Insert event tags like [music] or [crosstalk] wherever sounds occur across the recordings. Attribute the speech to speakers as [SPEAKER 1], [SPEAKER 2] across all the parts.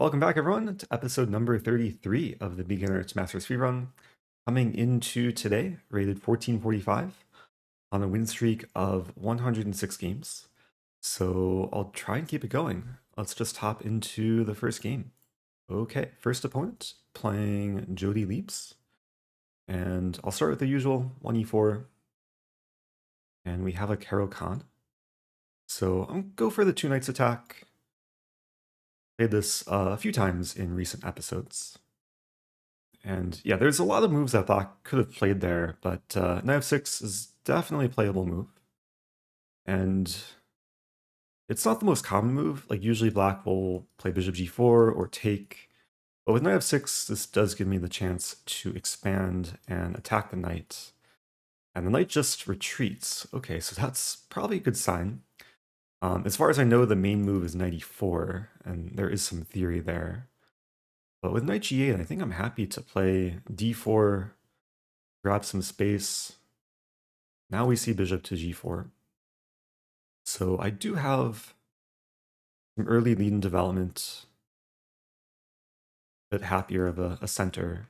[SPEAKER 1] Welcome back, everyone, to episode number 33 of the Beginner to Master Speedrun. Coming into today, rated 1445 on a win streak of 106 games. So I'll try and keep it going. Let's just hop into the first game. Okay, first opponent playing Jody Leaps. And I'll start with the usual 1e4. And we have a Caro-Kann. So I'm go for the two knights attack played this uh, a few times in recent episodes. And yeah, there's a lot of moves I thought could have played there, but uh, knight f6 is definitely a playable move. And it's not the most common move. Like usually black will play bishop g4 or take. But with knight f6, this does give me the chance to expand and attack the knight. And the knight just retreats. Okay, so that's probably a good sign. Um, as far as I know, the main move is knight e4, and there is some theory there. But with knight g8, I think I'm happy to play d4, grab some space. Now we see bishop to g4. So I do have some early lead in development, a bit happier of a, a center.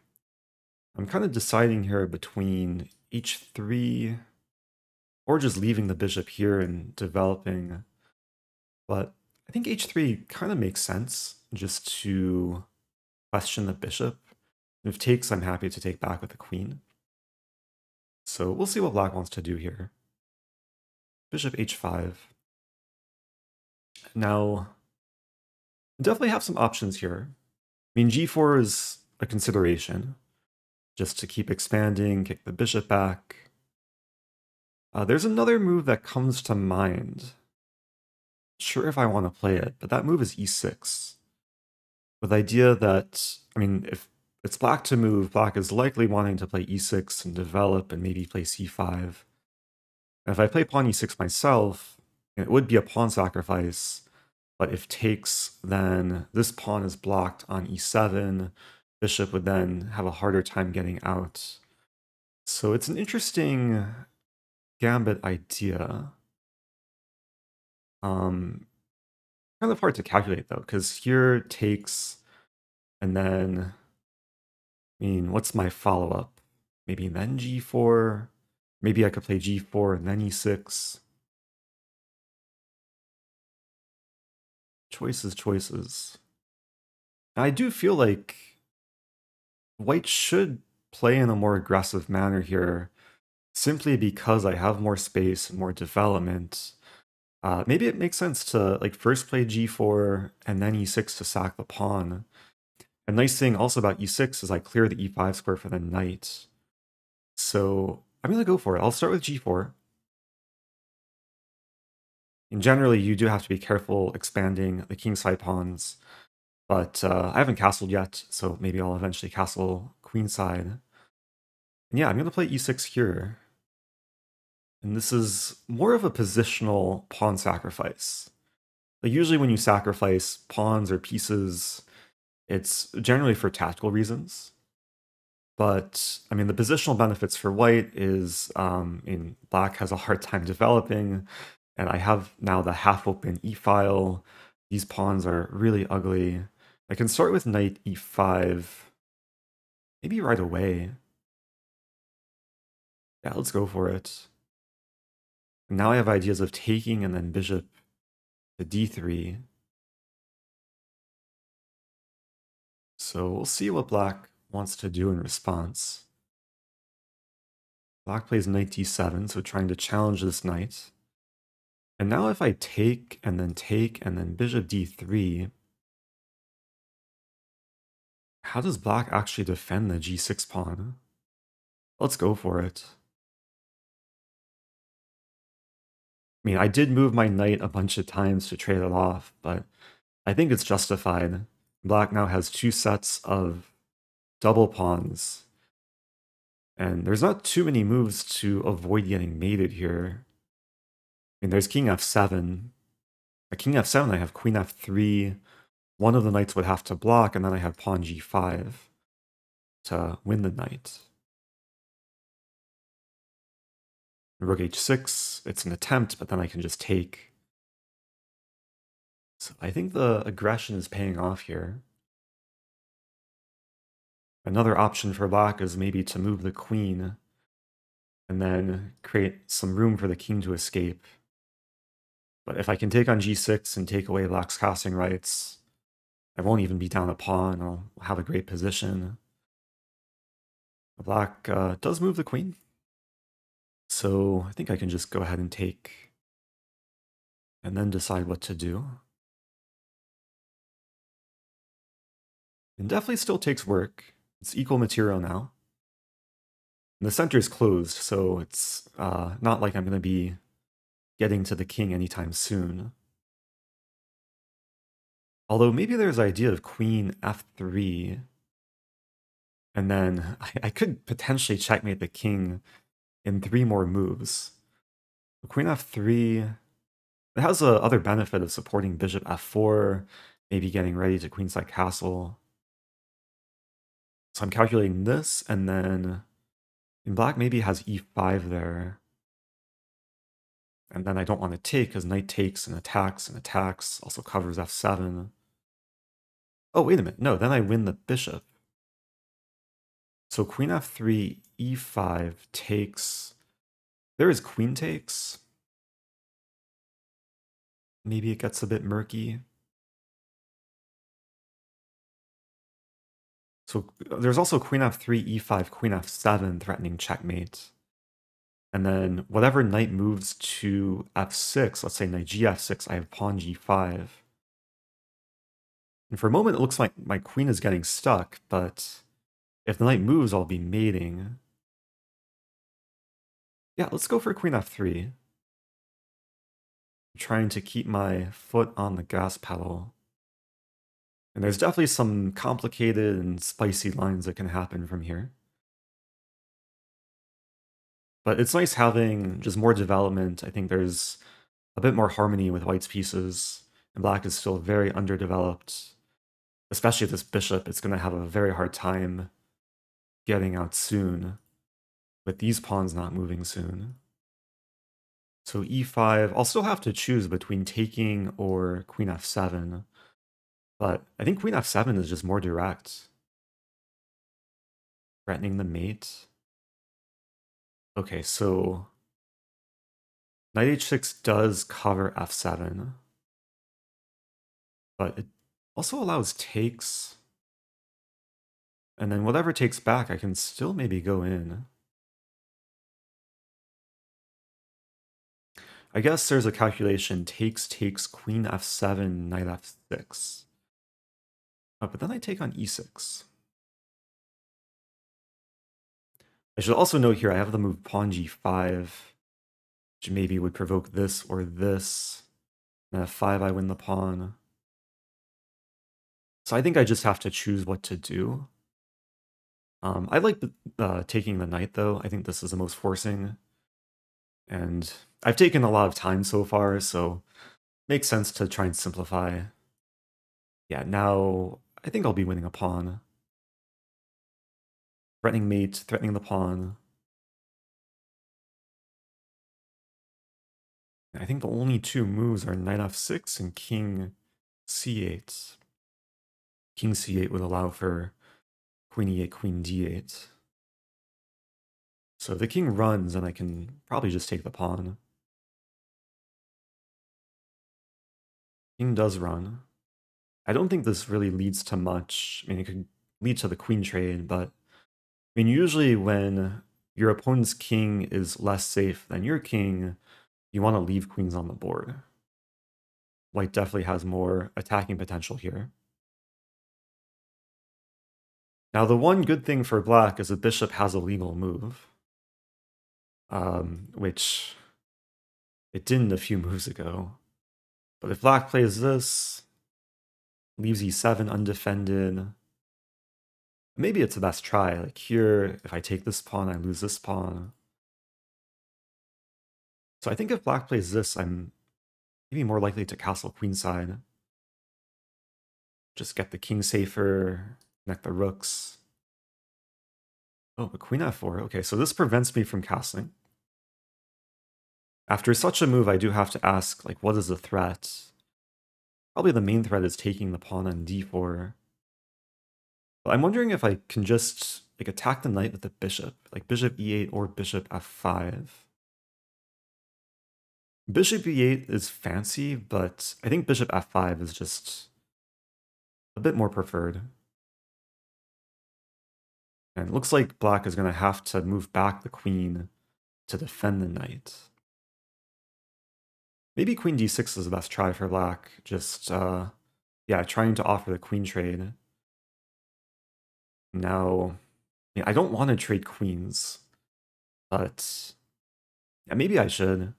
[SPEAKER 1] I'm kind of deciding here between h3 or just leaving the bishop here and developing but I think h3 kind of makes sense just to question the bishop. If takes, I'm happy to take back with the queen. So we'll see what black wants to do here. Bishop h5. Now, definitely have some options here. I mean, g4 is a consideration, just to keep expanding, kick the bishop back. Uh, there's another move that comes to mind sure if I want to play it, but that move is e6. With the idea that, I mean, if it's black to move, black is likely wanting to play e6 and develop and maybe play c5. And if I play pawn e6 myself, it would be a pawn sacrifice, but if takes, then this pawn is blocked on e7. Bishop would then have a harder time getting out. So it's an interesting gambit idea. Um, kind of hard to calculate though, because here takes, and then, I mean, what's my follow up? Maybe then g4. Maybe I could play g4 and then e6. Choices, choices. I do feel like white should play in a more aggressive manner here, simply because I have more space and more development uh, maybe it makes sense to like first play g4 and then e6 to sack the pawn. A nice thing also about e6 is I clear the e5 square for the knight. So I'm going to go for it. I'll start with g4. And generally, you do have to be careful expanding the kingside pawns. But uh, I haven't castled yet, so maybe I'll eventually castle queenside. And yeah, I'm going to play e6 here. And this is more of a positional pawn sacrifice. Like usually when you sacrifice pawns or pieces, it's generally for tactical reasons. But I mean, the positional benefits for white is um, in black has a hard time developing, and I have now the half open e file. These pawns are really ugly. I can start with knight e5, maybe right away. Yeah, let's go for it. Now I have ideas of taking and then bishop to d3. So we'll see what black wants to do in response. Black plays knight d7, so trying to challenge this knight. And now if I take and then take and then bishop d3, how does black actually defend the g6 pawn? Let's go for it. I mean, I did move my knight a bunch of times to trade it off, but I think it's justified. Black now has two sets of double pawns. And there's not too many moves to avoid getting mated here. I mean, there's king f7. At king f7, I have queen f3. One of the knights would have to block, and then I have pawn g5 to win the knight. Rook h6, it's an attempt, but then I can just take. So I think the aggression is paying off here. Another option for black is maybe to move the queen and then create some room for the king to escape. But if I can take on g6 and take away black's castling rights, I won't even be down a pawn. I'll have a great position. Black uh, does move the queen. So I think I can just go ahead and take and then decide what to do. And definitely still takes work. It's equal material now. And the center is closed, so it's uh, not like I'm going to be getting to the king anytime soon. Although maybe there's the idea of queen f3, and then [laughs] I, I could potentially checkmate the king in three more moves. Queen f3, it has a other benefit of supporting bishop f4, maybe getting ready to queenside castle. So I'm calculating this, and then in black maybe has e5 there. And then I don't want to take because knight takes and attacks and attacks, also covers f7. Oh, wait a minute. No, then I win the bishop. So queen f3, e5 takes. There is queen takes. Maybe it gets a bit murky. So there's also queen f3, e5, queen f7 threatening checkmate. And then whatever knight moves to f6, let's say knight gf6, I have pawn g5. And for a moment, it looks like my queen is getting stuck, but if the knight moves, I'll be mating. Yeah, let's go for queen f3. I'm trying to keep my foot on the gas pedal. And there's definitely some complicated and spicy lines that can happen from here. But it's nice having just more development. I think there's a bit more harmony with white's pieces, and black is still very underdeveloped. Especially this bishop, it's going to have a very hard time getting out soon, with these pawns not moving soon. So e5, I'll still have to choose between taking or queen f7. But I think queen f7 is just more direct. Threatening the mate. Okay, so knight h6 does cover f7. But it also allows takes. And then whatever takes back, I can still maybe go in. I guess there's a calculation takes, takes, queen f7, knight f6. Oh, but then I take on e6. I should also note here I have the move pawn g5, which maybe would provoke this or this. And f5 I win the pawn. So I think I just have to choose what to do. Um, I like uh, taking the knight though. I think this is the most forcing. And I've taken a lot of time so far, so makes sense to try and simplify. Yeah, now I think I'll be winning a pawn. Threatening mate, threatening the pawn. I think the only two moves are knight f6 and king c8. King c8 would allow for queen e8, queen d8. So the king runs and I can probably just take the pawn. King does run. I don't think this really leads to much. I mean, it could lead to the queen trade, but I mean, usually when your opponent's king is less safe than your king, you want to leave queens on the board. White definitely has more attacking potential here. Now, the one good thing for black is the bishop has a legal move, um, which it didn't a few [laughs] moves ago. But if black plays this, leaves e7 undefended. Maybe it's the best try. Like here, if I take this pawn, I lose this pawn. So I think if black plays this, I'm maybe more likely to castle queenside. Just get the king safer, connect the rooks. Oh, but queen f4. Okay, so this prevents me from castling. After such a move, I do have to ask, like, what is the threat? Probably the main threat is taking the pawn on d4. But I'm wondering if I can just like attack the knight with the bishop, like bishop e8 or bishop f5. Bishop e8 is fancy, but I think bishop f5 is just a bit more preferred. And it looks like black is going to have to move back the queen to defend the knight. Maybe queen d6 is the best try for black. Just, uh, yeah, trying to offer the queen trade. Now, I don't want to trade queens, but yeah, maybe I should.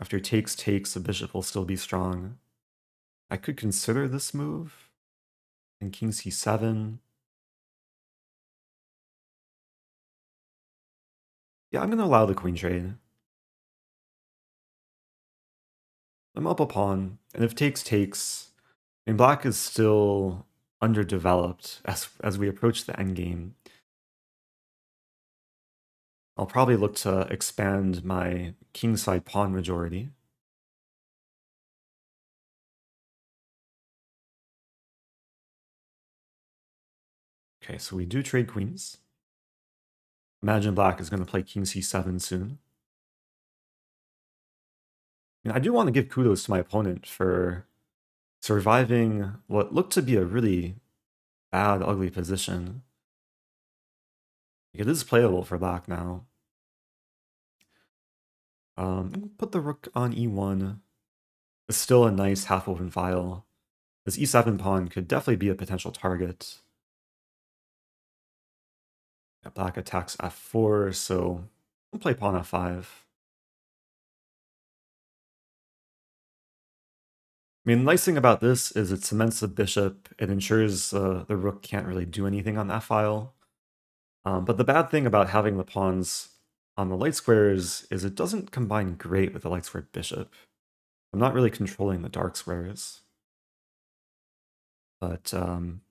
[SPEAKER 1] After takes takes, the bishop will still be strong. I could consider this move. And king c7. Yeah, I'm going to allow the queen trade. I'm up a pawn, and if takes takes, and black is still underdeveloped as as we approach the endgame. I'll probably look to expand my kingside pawn majority. Okay, so we do trade queens. Imagine black is going to play king c7 soon. And I do want to give kudos to my opponent for surviving what looked to be a really bad, ugly position. It is playable for black now. Um, put the rook on e1. It's still a nice half-open file. This e7 pawn could definitely be a potential target. Black attacks f4, so we'll play pawn f5. I mean, nice thing about this is it cements the bishop. It ensures uh, the rook can't really do anything on that file. Um, but the bad thing about having the pawns on the light squares is it doesn't combine great with the light square bishop. I'm not really controlling the dark squares. But, um,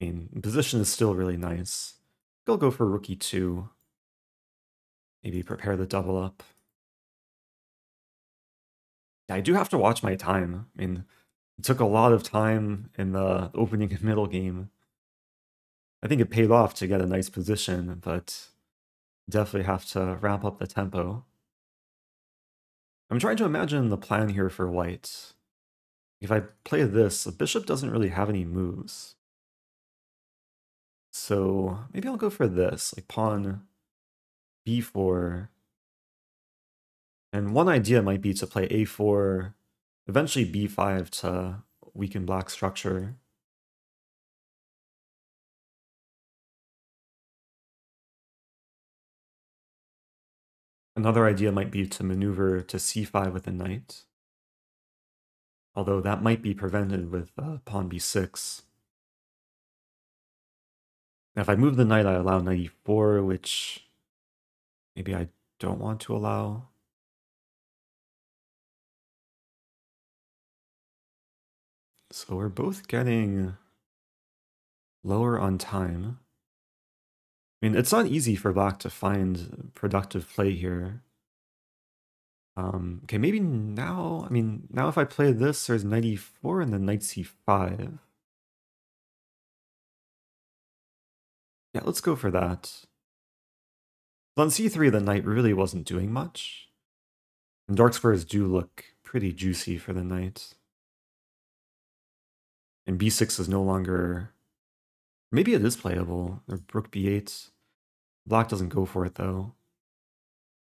[SPEAKER 1] I mean, position is still really nice. I'll go for rook e2. Maybe prepare the double up. I do have to watch my time. I mean, it took a lot of time in the opening and middle game. I think it paid off to get a nice position, but definitely have to ramp up the tempo. I'm trying to imagine the plan here for white. If I play this, the bishop doesn't really have any moves. So maybe I'll go for this, like pawn b4, and one idea might be to play a4, eventually b5 to weaken black structure. Another idea might be to maneuver to c5 with a knight. Although that might be prevented with uh, pawn b6. Now if I move the knight, I allow knight e4, which maybe I don't want to allow. So we're both getting lower on time. I mean, it's not easy for black to find productive play here. Um, okay, maybe now, I mean, now if I play this, there's knight e4 and then knight c5. Yeah, let's go for that. on c3, the knight really wasn't doing much. And dark squares do look pretty juicy for the knight. And b6 is no longer... Maybe it is playable. Or rook b8. Black doesn't go for it, though.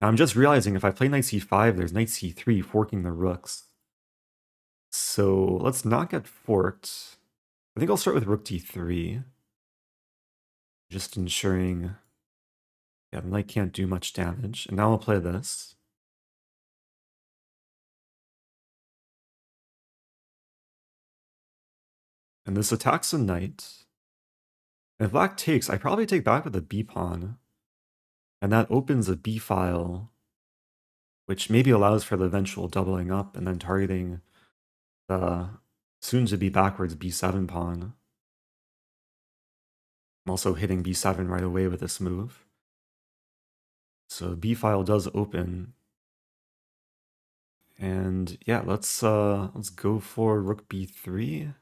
[SPEAKER 1] I'm just realizing if I play knight c5, there's knight c3 forking the rooks. So let's not get forked. I think I'll start with rook d3. Just ensuring... Yeah, the knight can't do much damage. And now I'll play this. And this attacks a knight. And if black takes, I probably take back with a b pawn. And that opens a b file, which maybe allows for the eventual doubling up and then targeting the soon to be backwards b7 pawn. I'm also hitting b7 right away with this move. So b file does open. And yeah, let's uh let's go for rook b3.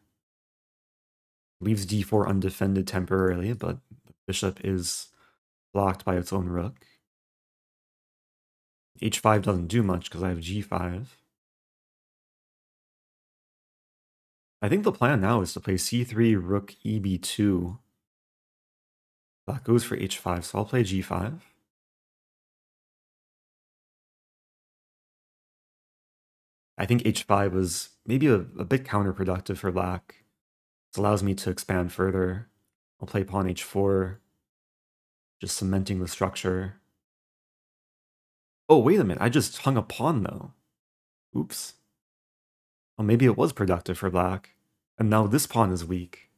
[SPEAKER 1] Leaves d4 undefended temporarily, but the bishop is blocked by its own rook. h5 doesn't do much because I have g5. I think the plan now is to play c3, rook, eb2. That goes for h5, so I'll play g5. I think h5 was maybe a, a bit counterproductive for black. This allows me to expand further. I'll play pawn h4, just cementing the structure. Oh, wait a minute, I just hung a pawn though. Oops. Well, maybe it was productive for black. And now this pawn is weak.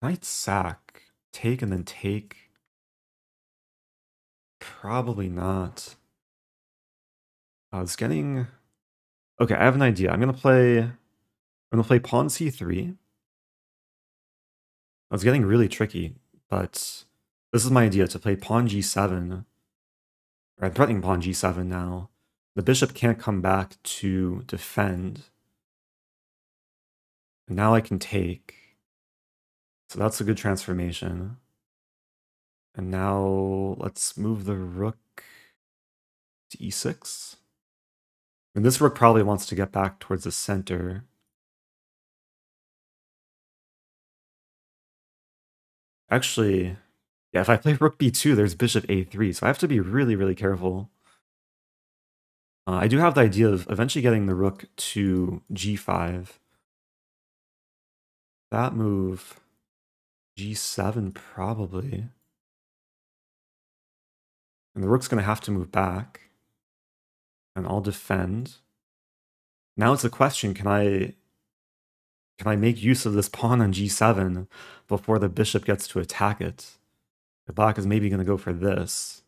[SPEAKER 1] Knight sack. Take and then take. Probably not. I was getting... Okay, I have an idea. I'm gonna play... I'm gonna play pawn c3. I was getting really tricky, but this is my idea, to play pawn g7. Or I'm threatening pawn g7 now. The bishop can't come back to defend. And now I can take. So that's a good transformation. And now let's move the rook to e6. And this rook probably wants to get back towards the center. Actually, yeah, if I play rook b2, there's bishop a3, so I have to be really, really careful. Uh, I do have the idea of eventually getting the rook to g5. That move, g7 probably. And the rook's going to have to move back and I'll defend. Now it's a question, can I can I make use of this pawn on g7 before the bishop gets to attack it? The black is maybe going to go for this.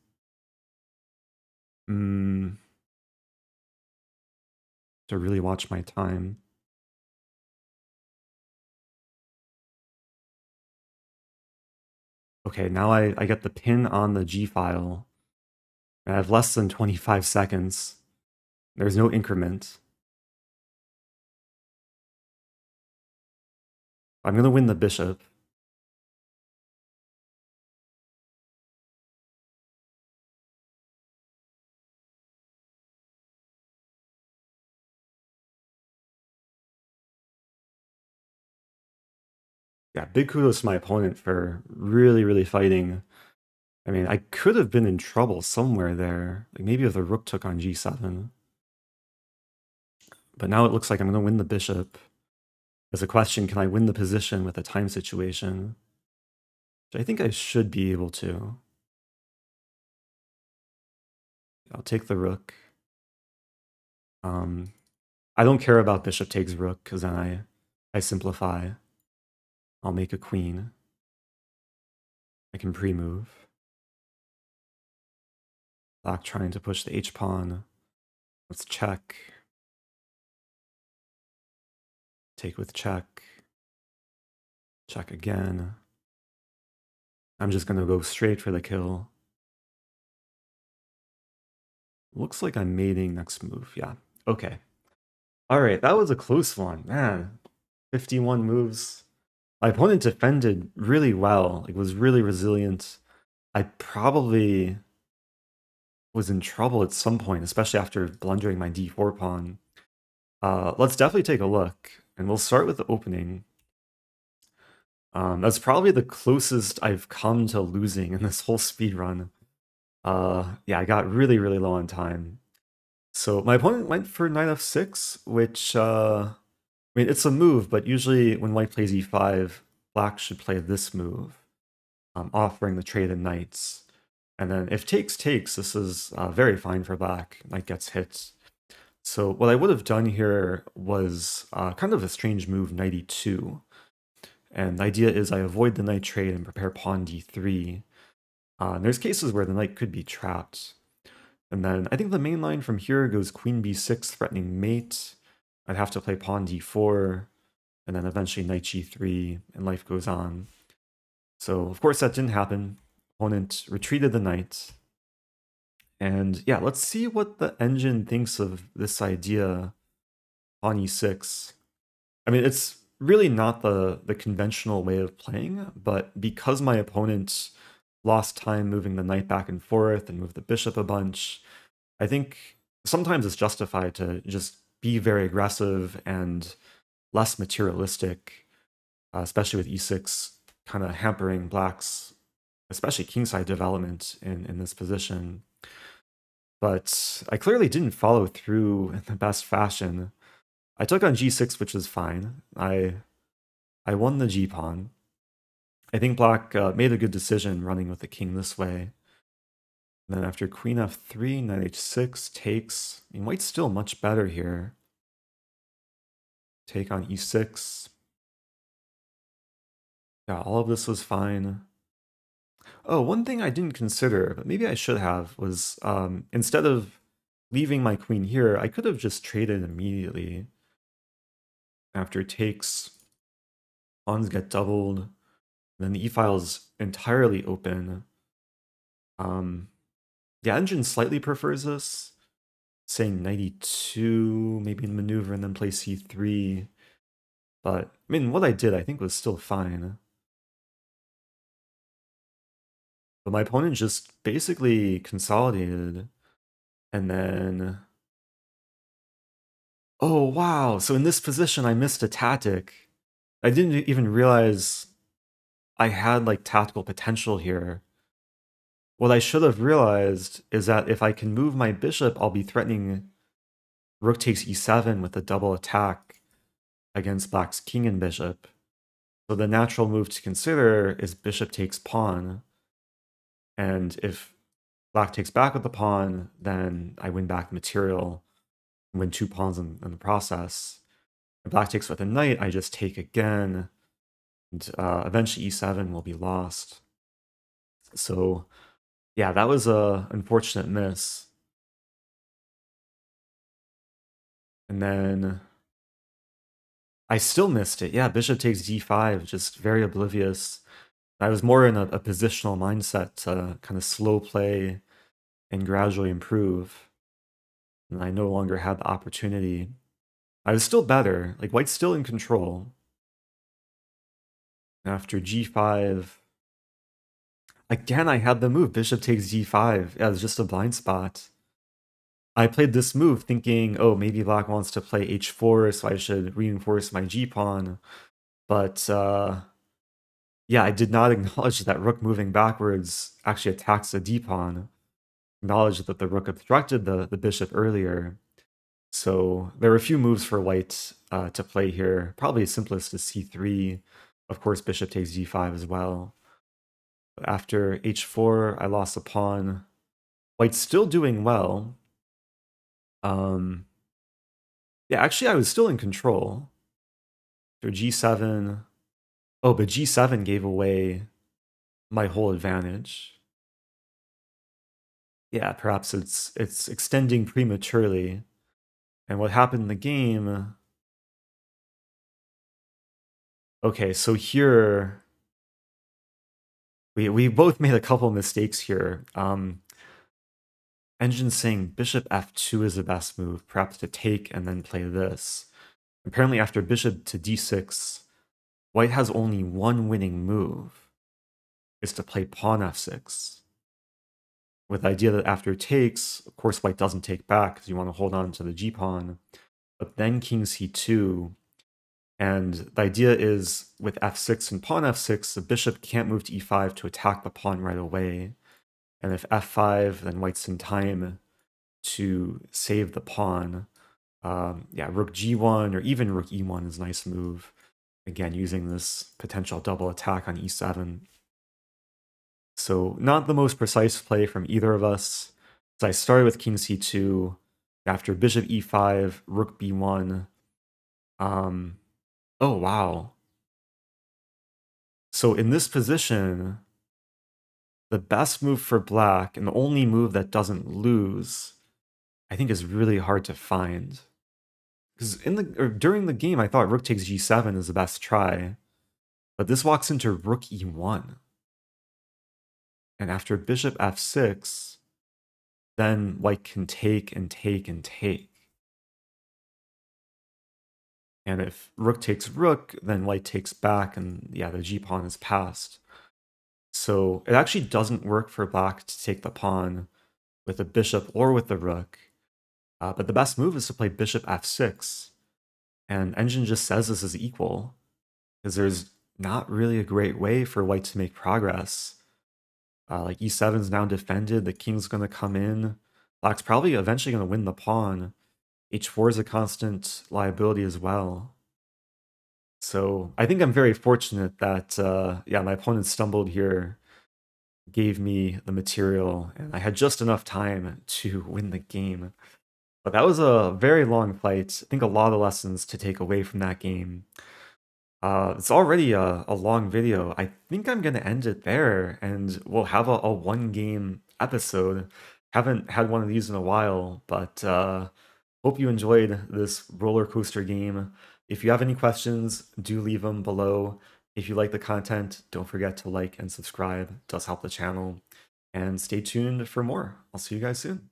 [SPEAKER 1] Hmm. To really watch my time. Okay, now I, I get the pin on the G file. I have less than 25 seconds. There's no increment. I'm going to win the bishop. Yeah, big kudos to my opponent for really, really fighting. I mean, I could have been in trouble somewhere there. Like maybe if the rook took on g7. But now it looks like I'm going to win the bishop. There's a question, can I win the position with a time situation? Which I think I should be able to. I'll take the rook. Um, I don't care about bishop takes rook because then I, I simplify. I'll make a queen. I can pre-move. Black trying to push the h-pawn. Let's check. Take with check. Check again. I'm just going to go straight for the kill. Looks like I'm mating next move. Yeah. Okay. All right. That was a close one. Man, 51 moves. My opponent defended really well. Like, was really resilient. I probably was in trouble at some point, especially after blundering my d4 pawn. Uh, let's definitely take a look. And we'll start with the opening. Um, that's probably the closest I've come to losing in this whole speed run. Uh, yeah, I got really, really low on time. So my opponent went for knight f6, which, uh, I mean, it's a move, but usually when white plays e5, black should play this move, um, offering the trade in knights. And then if takes takes, this is uh, very fine for black. Knight gets hit. So what I would have done here was uh, kind of a strange move, knight e2. And the idea is I avoid the knight trade and prepare pawn d3. Uh, and there's cases where the knight could be trapped. And then I think the main line from here goes queen b6 threatening mate. I'd have to play pawn d4, and then eventually knight g3, and life goes on. So of course that didn't happen. Opponent retreated the knight, and yeah, let's see what the engine thinks of this idea on e6. I mean, it's really not the the conventional way of playing, but because my opponent lost time moving the knight back and forth and moved the bishop a bunch, I think sometimes it's justified to just be very aggressive and less materialistic, uh, especially with e6 kind of hampering black's, especially kingside development in, in this position. But I clearly didn't follow through in the best fashion. I took on g6, which was fine. I I won the g pawn. I think black uh, made a good decision running with the king this way. And then after queen f3, knight h6 takes. I mean, white's still much better here. Take on e6. Yeah, all of this was fine. Oh, one thing I didn't consider, but maybe I should have, was um, instead of leaving my queen here, I could have just traded immediately. After takes, pawns get doubled, then the e-file is entirely open. Um, the engine slightly prefers this, saying 92, maybe maneuver and then play c3. But, I mean, what I did I think was still fine. But my opponent just basically consolidated. And then... Oh, wow. So in this position, I missed a tactic. I didn't even realize I had, like, tactical potential here. What I should have realized is that if I can move my bishop, I'll be threatening rook takes e7 with a double attack against black's king and bishop. So the natural move to consider is bishop takes pawn. And if black takes back with the pawn, then I win back the material win two pawns in, in the process. If black takes with a knight, I just take again. And uh, eventually e7 will be lost. So yeah, that was a unfortunate miss. And then I still missed it. Yeah, bishop takes d5, just very oblivious. I was more in a, a positional mindset to kind of slow play and gradually improve. And I no longer had the opportunity. I was still better. Like, white's still in control. After g5, Again, I had the move. Bishop takes g5. Yeah, it's just a blind spot. I played this move thinking, oh, maybe black wants to play h4, so I should reinforce my g-pawn. But, uh, yeah, I did not acknowledge that rook moving backwards actually attacks the d-pawn. Acknowledge that the rook obstructed the, the bishop earlier. So there are a few moves for white uh, to play here. Probably simplest is c3. Of course, bishop takes g5 as well. After h4, I lost a pawn. White's still doing well. Um, yeah, actually, I was still in control. So g7. Oh, but g7 gave away my whole advantage. Yeah, perhaps it's it's extending prematurely. And what happened in the game... Okay, so here we we both made a couple mistakes here. Um, Engine saying bishop f2 is the best move, perhaps to take and then play this. Apparently after bishop to d6, white has only one winning move. Is to play pawn f6. With the idea that after takes, of course white doesn't take back because you want to hold on to the g-pawn. But then king c2 and the idea is with f6 and pawn f6, the bishop can't move to e5 to attack the pawn right away. And if f5, then white's in time to save the pawn. Um, yeah, rook g1 or even rook e1 is a nice move. Again, using this potential double attack on e7. So not the most precise play from either of us. So I started with king c2. After bishop e5, rook b1. Um, Oh, wow. So in this position, the best move for black and the only move that doesn't lose, I think is really hard to find. Because in the or during the game, I thought rook takes g7 is the best try, but this walks into rook e1. And after bishop f6, then white can take and take and take. And if rook takes rook, then white takes back, and yeah, the g pawn is passed. So it actually doesn't work for black to take the pawn with the bishop or with the rook. Uh, but the best move is to play bishop f6. And Engine just says this is equal, because there's not really a great way for white to make progress. Uh, like e7 is now defended, the king's going to come in. Black's probably eventually going to win the pawn. h4 is a constant liability as well. So I think I'm very fortunate that, uh, yeah, my opponent stumbled here, gave me the material, and I had just enough time to [laughs] win the game. But that was a very long fight. I think a lot of lessons to take away from that game. Uh, it's already a, a long video. I think I'm going to end it there, and we'll have a, a one game episode. Haven't had one of these in a while, but uh, hope you enjoyed this roller coaster game. If you have any questions, do leave them below. If you like the content, don't forget to like and subscribe. It does help the channel. And stay tuned for more. I'll see you guys soon.